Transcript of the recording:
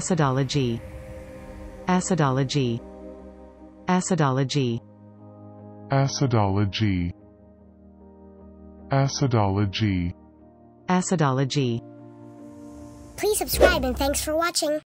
Acidology. Acidology. Acidology. Acidology. Acidology. Acidology. Please subscribe and thanks for watching.